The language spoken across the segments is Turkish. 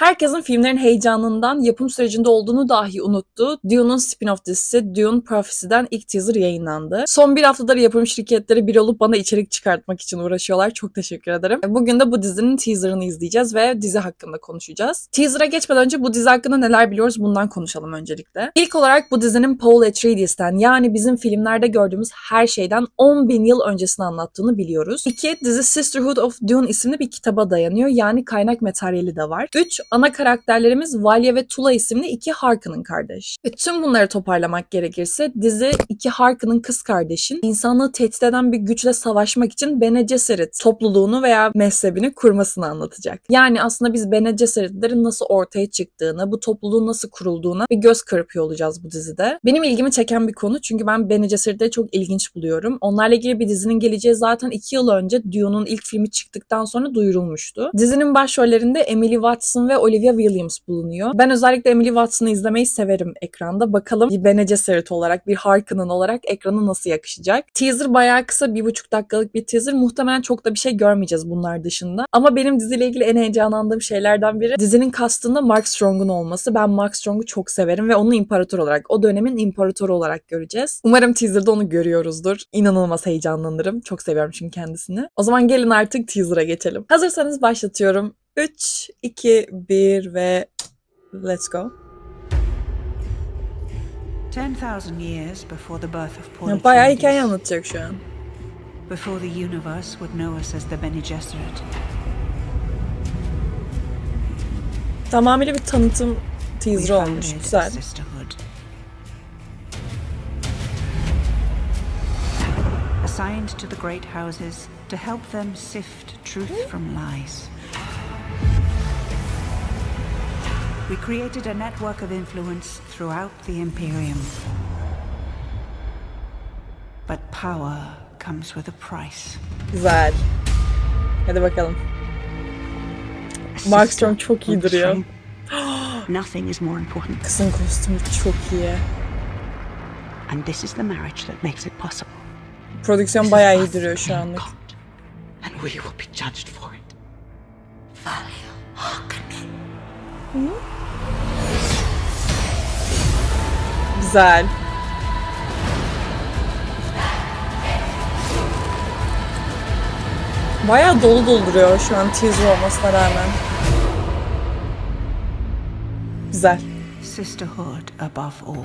Herkesin filmlerin heyecanından yapım sürecinde olduğunu dahi unuttuğu Dune'un spin-off dizisi Dune Prophecy'den ilk teaser yayınlandı. Son bir haftadır yapım şirketleri bir olup bana içerik çıkartmak için uğraşıyorlar. Çok teşekkür ederim. Bugün de bu dizinin teaserını izleyeceğiz ve dizi hakkında konuşacağız. Teaser'a geçmeden önce bu dizi hakkında neler biliyoruz bundan konuşalım öncelikle. İlk olarak bu dizinin Paul Atreides'ten yani bizim filmlerde gördüğümüz her şeyden 10 bin yıl öncesini anlattığını biliyoruz. İki, dizi Sisterhood of Dune isimli bir kitaba dayanıyor. Yani kaynak materyali de var. 3. Ana karakterlerimiz Valya ve Tula isimli iki Harkonn'ın kardeş. Ve tüm bunları toparlamak gerekirse dizi iki Harkonn'ın kız kardeşin insanlığı tehdit eden bir güçle savaşmak için Bene Gesserit topluluğunu veya mezhebini kurmasını anlatacak. Yani aslında biz Bene Gesseritlerin nasıl ortaya çıktığını, bu topluluğun nasıl kurulduğuna bir göz kırpıyor olacağız bu dizide. Benim ilgimi çeken bir konu çünkü ben Bene Gesseritleri çok ilginç buluyorum. Onlarla ilgili bir dizinin geleceği zaten iki yıl önce Dune'un ilk filmi çıktıktan sonra duyurulmuştu. Dizinin başrollerinde Emily Watson ve Olivia Williams bulunuyor. Ben özellikle Emily Watson'ı izlemeyi severim ekranda. Bakalım bir Bene Gesserit olarak, bir Harkonnen olarak ekrana nasıl yakışacak. Teaser bayağı kısa, bir buçuk dakikalık bir teaser. Muhtemelen çok da bir şey görmeyeceğiz bunlar dışında. Ama benim diziyle ilgili en heyecanlandığım şeylerden biri dizinin kastında Mark Strong'un olması. Ben Mark Strong'u çok severim ve onu imparator olarak, o dönemin imparatoru olarak göreceğiz. Umarım teaser'da onu görüyoruzdur. İnanılmaz heyecanlanırım. Çok seviyorum çünkü kendisini. O zaman gelin artık teaser'a geçelim. Hazırsanız başlatıyorum. 3, 2, 1 ve let's go. 10,000 years before the birth of Paul Ya, bayağı hikaye anlatacak şu an. before the universe would know us as the Bene Gesserit, Tamamıyla bir tanıtım teaser olmuş. Güzel. Assigned to the great houses to help them sift truth from lies. We created a network of influence throughout the Imperium. But power comes with a price. Güzel. Hadi bakalım. Mark Strong çok iyi duruyor. Nothing is more important, Kızın kostümü çok iyi. and this is the marriage that makes it possible. Prodüksiyon bayağı iyi duruyor şu anlık. And we will be judged for it. Güzel. Bayağı dolu dolu duruyor şu an teaser olmasına rağmen. Güzel. Sisterhood above all.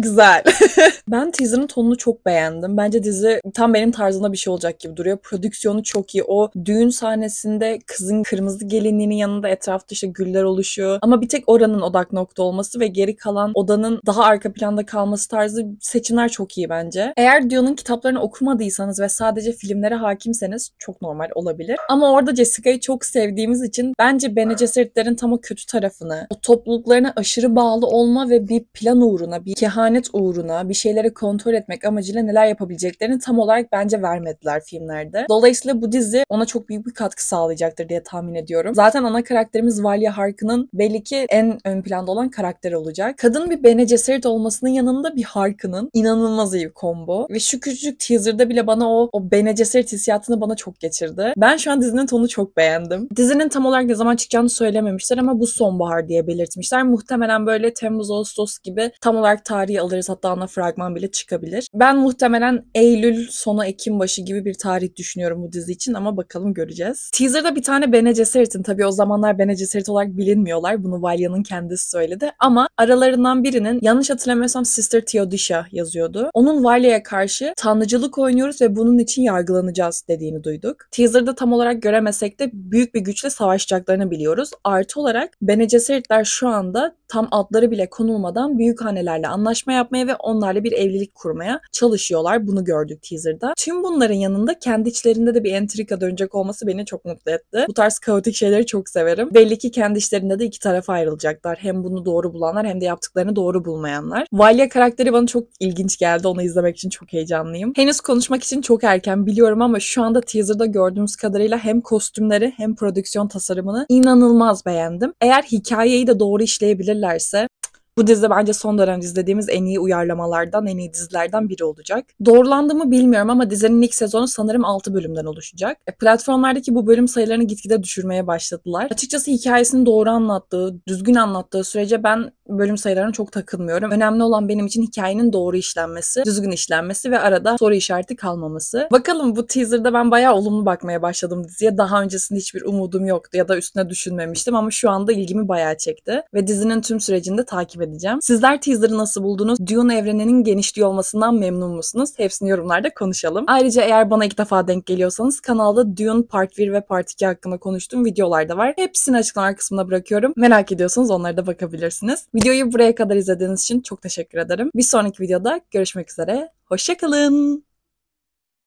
Güzel. ben teaser'ın tonunu çok beğendim. Bence dizi tam benim tarzımda bir şey olacak gibi duruyor. Prodüksiyonu çok iyi. O düğün sahnesinde kızın kırmızı gelinliğinin yanında etrafta işte güller oluşuyor. Ama bir tek oranın odak nokta olması ve geri kalan odanın daha arka planda kalması tarzı seçimler çok iyi bence. Eğer Dune'un kitaplarını okumadıysanız ve sadece filmlere hakimseniz çok normal olabilir. Ama orada Jessica'yı çok sevdiğimiz için bence Bene Gesseritlerin tam o kötü tarafını, o topluluklarına aşırı bağlı olma ve bir plan uğruna, bir kehanet uğruna, bir şeyleri kontrol etmek amacıyla neler yapabileceklerini tam olarak bence vermediler filmlerde. Dolayısıyla bu dizi ona çok büyük bir katkı sağlayacaktır diye tahmin ediyorum. Zaten ana karakterimiz Valya Harkonn'ın belli ki en ön planda olan karakter olacak. Kadın bir Bene Gesserit olmasının yanında bir Harkonn'ın inanılmaz iyi bir combo. Ve şu küçücük teaser'da bile bana o, o Bene Gesserit hissiyatını bana çok geçirdi. Ben şu an dizinin tonunu çok beğendim. Dizinin tam olarak ne zaman çıkacağını söylememişler ama bu sonbahar diye belirtmişler. Muhtemelen böyle Temmuz-Ağustos gibi tam olarak tarihi alırız. Hatta ana fragman bile çıkabilir. Ben muhtemelen Eylül sonu Ekim başı gibi bir tarih düşünüyorum bu dizi için ama bakalım göreceğiz. Teaser'da bir tane Bene Gesserit'in tabii o zamanlar Bene Gesserit olarak bilinmiyorlar. Bunu Valya'nın kendisi söyledi. Ama aralarından birinin yanlış hatırlamıyorsam Sister Theodosia yazıyordu. Onun Valya'ya karşı tanrıcılık oynuyoruz ve bunun için yargılanacağız dediğini duyduk. Teaser'da tam olarak göremesek de büyük bir güçle savaşacaklarını biliyoruz. Artı olarak Bene Gesseritler şu anda tam adları bile konulmadan büyük hanelerle anlaşma yapmaya ve onlarla bir evlilik kurmaya çalışıyorlar. Bunu gördük teaser'da. Tüm bunların yanında kendi içlerinde de bir entrika dönecek olması beni çok mutlu etti. Bu tarz kaotik şeyleri çok severim. Belli ki kendi içlerinde de iki tarafa ayrılacaklar. Hem bunu doğru bulanlar hem de yaptıklarını doğru bulmayanlar. Valya karakteri bana çok ilginç geldi. Onu izlemek için çok heyecanlıyım. Henüz konuşmak için çok erken biliyorum ama şu anda teaser'da gördüğümüz kadarıyla hem kostümleri hem prodüksiyon tasarımını inanılmaz beğendim. Eğer hikayeyi de doğru işleyebilirlerse Bu dizi bence son dönemde izlediğimiz en iyi uyarlamalardan, en iyi dizilerden biri olacak. Doğrulandı mı bilmiyorum ama dizinin ilk sezonu sanırım 6 bölümden oluşacak. E, platformlardaki bu bölüm sayılarını gitgide düşürmeye başladılar. Açıkçası hikayesini doğru anlattığı, düzgün anlattığı sürece ben bölüm sayılarına çok takılmıyorum. Önemli olan benim için hikayenin doğru işlenmesi, düzgün işlenmesi ve arada soru işareti kalmaması. Bakalım bu teaserda ben bayağı olumlu bakmaya başladım diziye. Daha öncesinde hiçbir umudum yoktu ya da üstüne düşünmemiştim ama şu anda ilgimi bayağı çekti ve dizinin tüm sürecini de takip edeceğim. Sizler teaser'ı nasıl buldunuz? Dune evreninin genişliği olmasından memnun musunuz? Hepsini yorumlarda konuşalım. Ayrıca eğer bana ilk defa denk geliyorsanız kanalda Dune Part 1 ve Part 2 hakkında konuştuğum videolar da var. Hepsini açıklama kısmına bırakıyorum. Merak ediyorsanız onlara da bakabilirsiniz. Videoyu buraya kadar izlediğiniz için çok teşekkür ederim. Bir sonraki videoda görüşmek üzere. Hoşçakalın.